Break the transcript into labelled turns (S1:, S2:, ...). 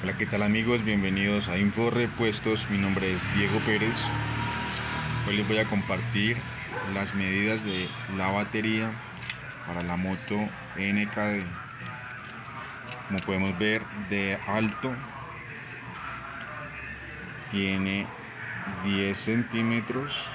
S1: Hola, ¿qué tal amigos? Bienvenidos a Info Repuestos. Mi nombre es Diego Pérez. Hoy les voy a compartir las medidas de la batería para la moto NKD. Como podemos ver, de alto tiene 10 centímetros